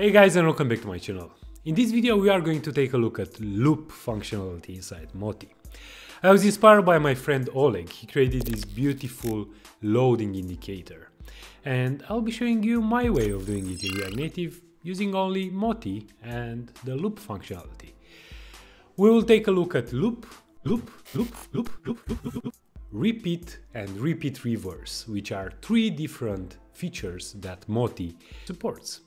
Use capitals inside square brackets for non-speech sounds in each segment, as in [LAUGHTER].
Hey guys and welcome back to my channel. In this video we are going to take a look at loop functionality inside Moti. I was inspired by my friend Oleg, he created this beautiful loading indicator. And I'll be showing you my way of doing it in React Native using only Moti and the loop functionality. We will take a look at loop, loop, loop, loop, loop, loop, loop, loop repeat and repeat reverse, which are three different features that Moti supports.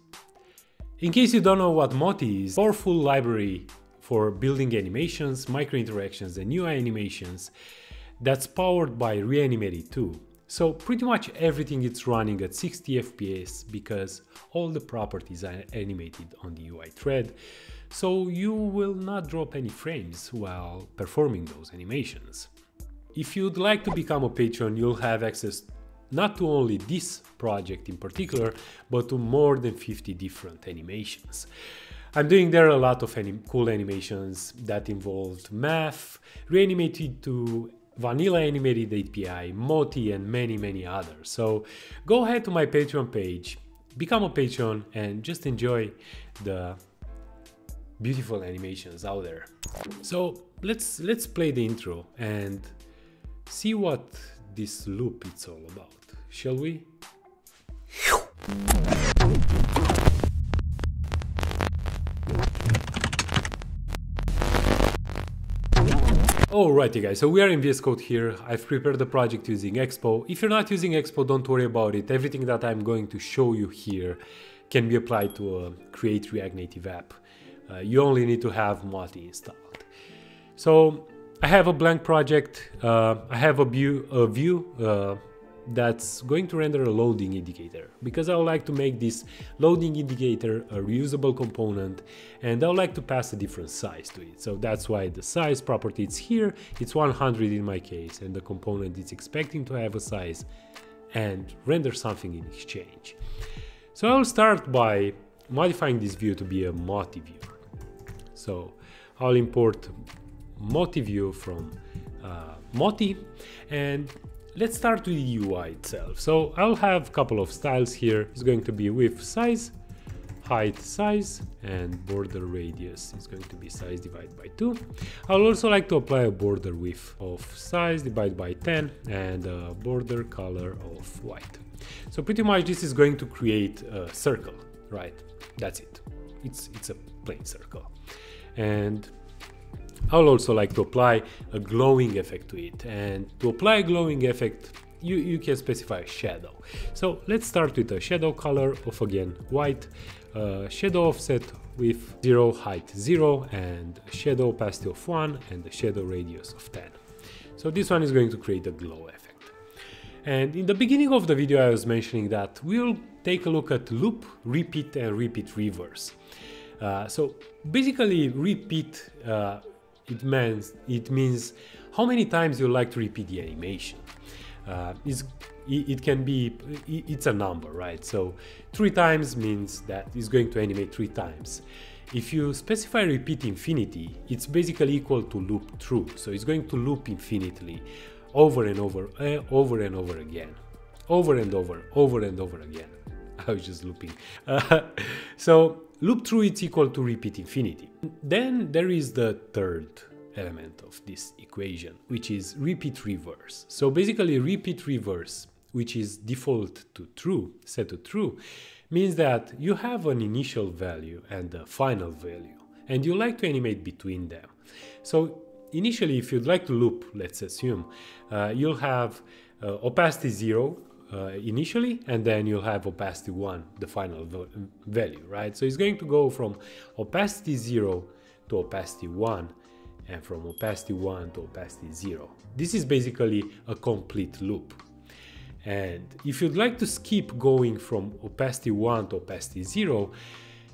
In case you don't know what Moti is, powerful library for building animations, micro interactions and UI animations that's powered by Reanimated 2. So pretty much everything is running at 60 FPS because all the properties are animated on the UI thread, so you will not drop any frames while performing those animations. If you'd like to become a patron, you'll have access not to only this project in particular, but to more than 50 different animations. I'm doing there a lot of anim cool animations that involved math, reanimated 2 vanilla animated API, Moti, and many, many others. So go ahead to my Patreon page, become a patron, and just enjoy the beautiful animations out there. So let's let's play the intro and see what this loop is all about shall we? Alrighty guys, so we are in VS Code here. I've prepared the project using Expo. If you're not using Expo, don't worry about it. Everything that I'm going to show you here can be applied to a Create React Native app. Uh, you only need to have Moti installed. So I have a blank project. Uh, I have a view, a view uh, that's going to render a loading indicator because I would like to make this loading indicator a reusable component and I would like to pass a different size to it. So that's why the size property is here, it's 100 in my case and the component is expecting to have a size and render something in exchange. So I'll start by modifying this view to be a Moti view. So I'll import Moti view from uh, Moti and Let's start with the UI itself. So I'll have a couple of styles here. It's going to be width size, height size, and border radius is going to be size divided by 2. I'll also like to apply a border width of size divided by 10 and a border color of white. So pretty much this is going to create a circle, right? That's it. It's, it's a plain circle. And I'll also like to apply a glowing effect to it and to apply a glowing effect you, you can specify a shadow. So let's start with a shadow color of again white, uh, shadow offset with 0 height 0 and shadow opacity of 1 and the shadow radius of 10. So this one is going to create a glow effect. And in the beginning of the video I was mentioning that we'll take a look at loop, repeat and repeat reverse. Uh, so basically repeat uh, it means it means how many times you like to repeat the animation. Uh, it can be it's a number, right? So three times means that it's going to animate three times. If you specify repeat infinity, it's basically equal to loop true. So it's going to loop infinitely over and over, uh, over and over again, over and over, over and over again. [LAUGHS] I was just looping. Uh, [LAUGHS] so loop true it's equal to repeat infinity. Then there is the third element of this equation, which is repeat reverse. So basically repeat reverse, which is default to true, set to true, means that you have an initial value and a final value, and you like to animate between them. So initially, if you'd like to loop, let's assume, uh, you'll have uh, opacity 0 uh, initially, and then you'll have opacity 1, the final value, right? So it's going to go from opacity 0 to opacity 1, and from opacity 1 to opacity 0. This is basically a complete loop. And if you'd like to skip going from opacity 1 to opacity 0,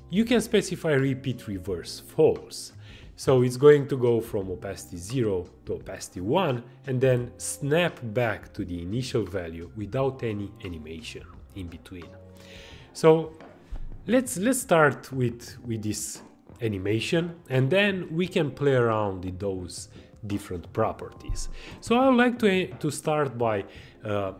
you can specify repeat reverse false. So it's going to go from opacity 0 to opacity 1 and then snap back to the initial value without any animation in between. So let's let's start with with this animation and then we can play around with those different properties. So I would like to, to start by uh,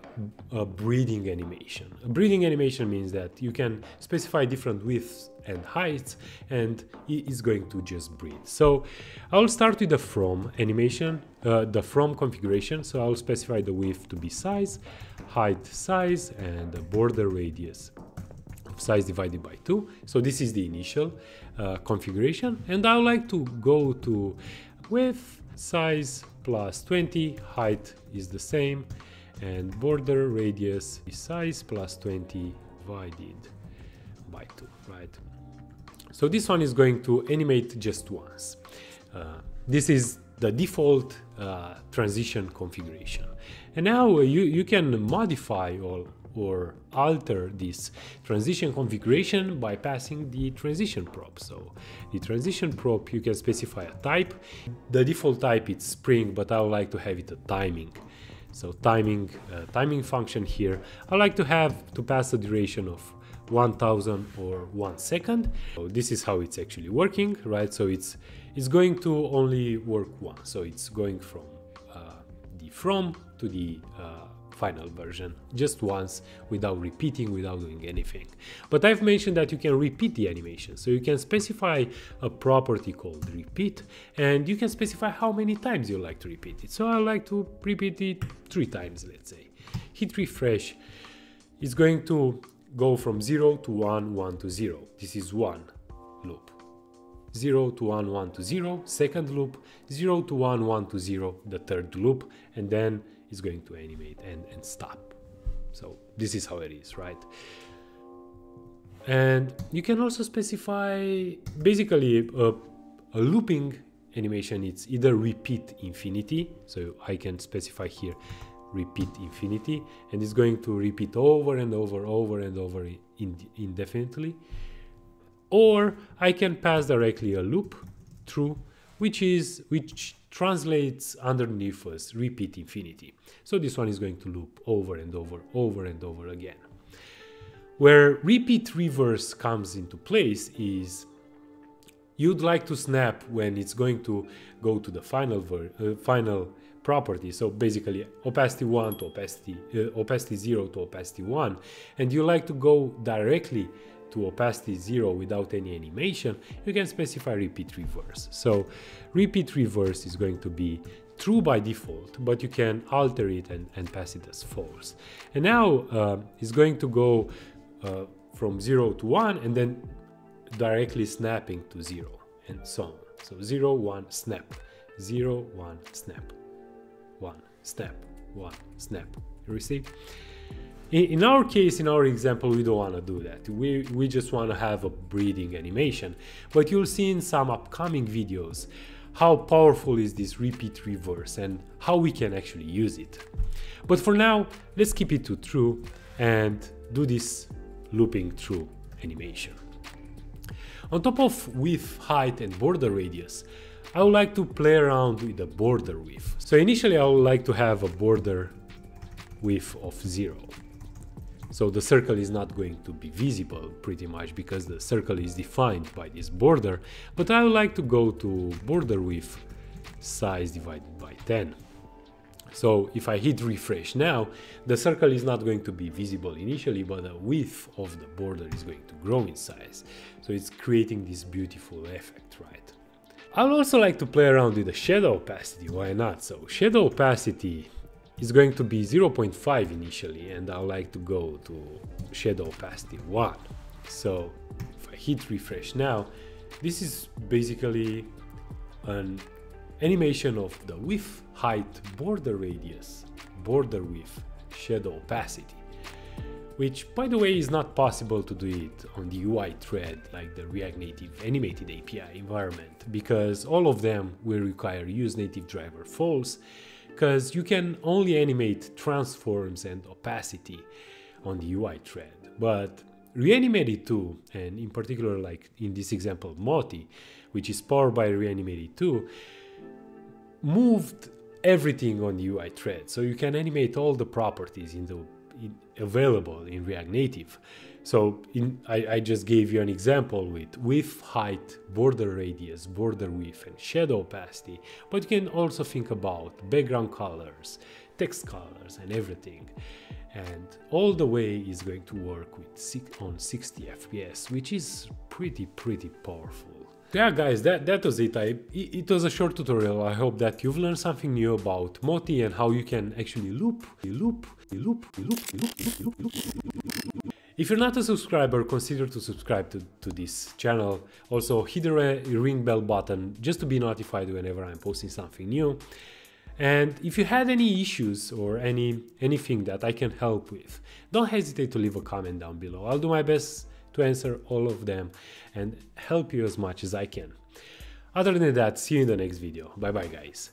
a breathing animation. A breathing animation means that you can specify different widths and heights and it's going to just breathe. So I'll start with the from animation, uh, the from configuration. So I'll specify the width to be size, height size and the border radius of size divided by 2. So this is the initial uh, configuration and I would like to go to width size plus 20, height is the same and border radius is size plus 20 divided by 2, right? So this one is going to animate just once. Uh, this is the default uh, transition configuration. And now you, you can modify or, or alter this transition configuration by passing the transition prop. So the transition prop, you can specify a type. The default type is spring, but I would like to have it a timing. So timing, uh, timing function here, I like to have to pass a duration of 1000 or one second. So this is how it's actually working, right? So it's it's going to only work once. So it's going from uh, the from to the uh, final version just once without repeating, without doing anything. But I've mentioned that you can repeat the animation. So you can specify a property called repeat and you can specify how many times you like to repeat it. So I like to repeat it three times, let's say. Hit refresh. It's going to go from 0 to 1, 1 to 0. This is one loop. 0 to 1, 1 to 0, second loop, 0 to 1, 1 to 0, the third loop, and then it's going to animate and, and stop. So this is how it is, right? And you can also specify basically a, a looping animation. It's either repeat infinity, so I can specify here repeat infinity and it's going to repeat over and over over and over indefinitely. Or I can pass directly a loop true which is which translates underneath us repeat infinity. So this one is going to loop over and over over and over again. Where repeat reverse comes into place is you'd like to snap when it's going to go to the final uh, final property. So basically opacity 1 to opacity, uh, opacity 0 to opacity 1. And you like to go directly to opacity 0 without any animation, you can specify repeat reverse. So repeat reverse is going to be true by default, but you can alter it and, and pass it as false. And now uh, it's going to go uh, from 0 to 1 and then directly snapping to 0 and so on. So 0, 1, snap, 0, 1, snap one, snap, one, snap. You see? In our case, in our example, we don't want to do that. We, we just want to have a breathing animation. But you'll see in some upcoming videos how powerful is this repeat reverse and how we can actually use it. But for now, let's keep it to true and do this looping through animation. On top of width, height and border radius, I would like to play around with the border width. So initially I would like to have a border width of zero. So the circle is not going to be visible pretty much because the circle is defined by this border, but I would like to go to border width size divided by 10. So if I hit refresh now, the circle is not going to be visible initially, but the width of the border is going to grow in size. So it's creating this beautiful effect, right? I would also like to play around with the shadow opacity, why not? So shadow opacity is going to be 0.5 initially and I would like to go to shadow opacity 1. So if I hit refresh now, this is basically an animation of the width, height, border radius, border width, shadow opacity which by the way is not possible to do it on the UI thread like the React Native animated API environment because all of them will require use native driver false because you can only animate transforms and opacity on the UI thread. But Reanimated 2, and in particular like in this example Moti, which is powered by Reanimated 2, moved everything on the UI thread. So you can animate all the properties in the available in React Native. So in, I, I, just gave you an example with width, height, border radius, border width, and shadow opacity, but you can also think about background colors, text colors, and everything. and all the way is going to work with on 60 fps which is pretty pretty powerful yeah guys that that was it I, it was a short tutorial i hope that you've learned something new about moti and how you can actually loop loop loop loop loop loop loop, loop. If you're not a subscriber, consider to subscribe to, to this channel. Also hit the ring bell button just to be notified whenever I'm posting something new. And if you had any issues or any anything that I can help with, don't hesitate to leave a comment down below. I'll do my best to answer all of them and help you as much as I can. Other than that, see you in the next video. Bye bye guys.